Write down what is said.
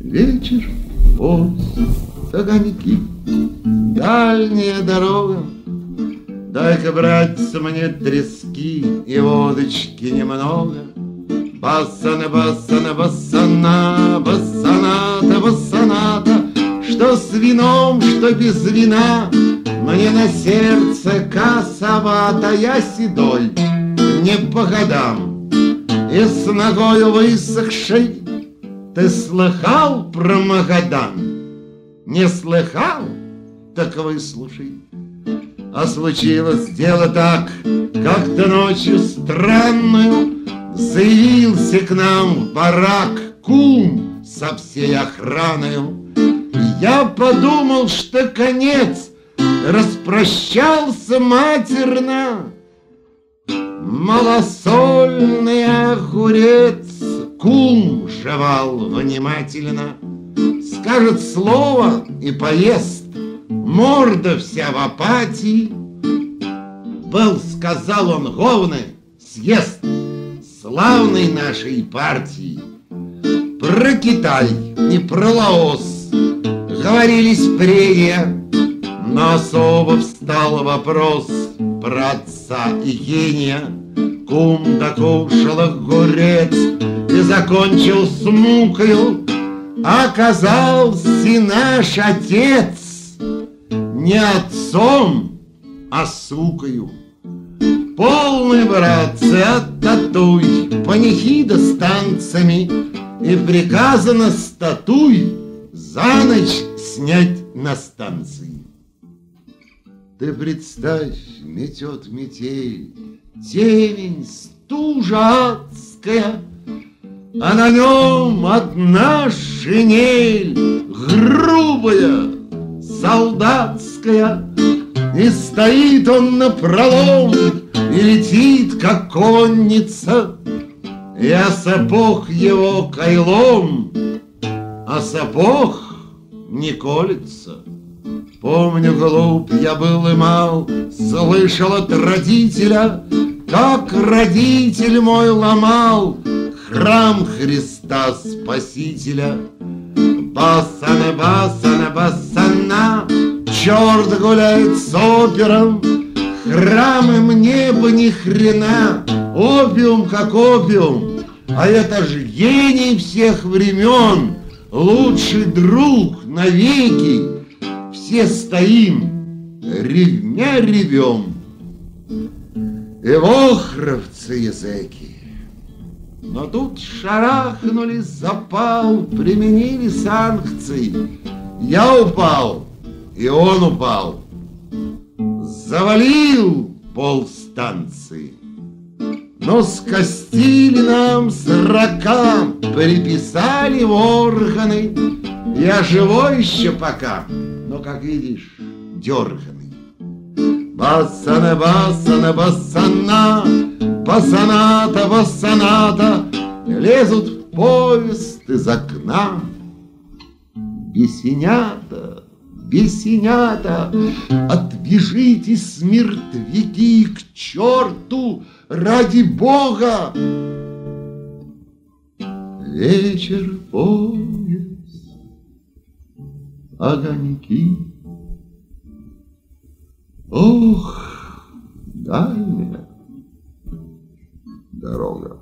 Вечер, поезд, огоньки, дальняя дорога. Дай-ка, братцы, мне трески и водочки немного. Бассана, бассана, бассана, бассаната, бассаната, Что с вином, что без вина, Мне на сердце косовато, Я седой, не по годам, И с ногою высохшей. Ты слыхал про Магадан? Не слыхал? Так выслушай. А случилось дело так, Как-то ночью странную Заявился к нам в барак Кум со всей охраною. Я подумал, что конец, Распрощался матерно. Малосольный огурец Кум жевал внимательно. Скажет слово и поест, Морда вся в апатии. Был, сказал он, говны, съест Славной нашей партии. Про Китай и про Лаос Говорились прения, Но особо встал вопрос Про отца и гения. Кум докушал огурец И закончил с мукою Оказался наш отец не отцом, а сукою. Полный, братцы, оттатуй, панихида с танцами, И приказано статуй за ночь снять на станции. Ты представь, метет метель, темень, стужа адская, А на нем одна шинель, грубая, солдатская, И стоит он на пролом, и летит, как конница, Я сапог его кайлом, а сапог не колется. Помню, глуп я был и мал, Слышал от родителя, Как родитель мой ломал Храм Христа Спасителя. Басана, басана, басана, Черт гуляет с опером, Храмы мне бы ни хрена, Опиум как опиум, А это ж гений всех времен, Лучший друг навеки, Все стоим, ревня ревем. И вохровцы языки. Но тут шарахнули запал, применили санкции. Я упал, и он упал. Завалил полстанции. Но скостили нам срока, приписали в органы. Я живой еще пока, но, как видишь, дерганый. Басана, басана, басана, Басаната, басаната Лезут в поезд из окна. Бесенята, бесенята, Отвяжитесь, мертвяки, к черту, ради Бога! Вечер, поезд, огоньки. Ох, дальняя дорога.